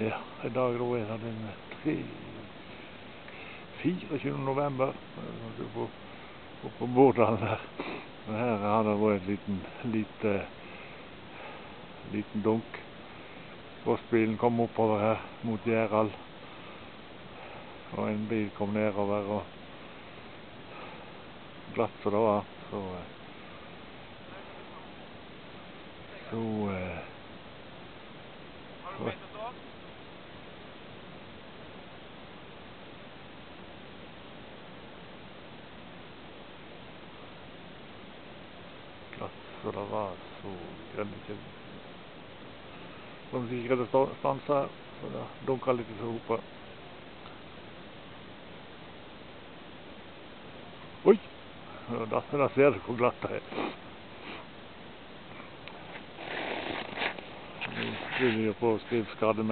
Ja, i dag da er det den 24. november. eh, På, på, på Bårdalen her. Og her har det vært en liten, lite, liten dunk. Postbilen kom oppover her mot Gjerald. Og en bil kom nedover og glatt som det var, så eh, Så eh, Har du begynt å stå? glatt som det var, så greide ikke Som ikke greide å sta- stanse, så det dunka litt i sopa. Oi! Da, da ser du hvor glatt det er. Vil jeg på å skrive skademelding.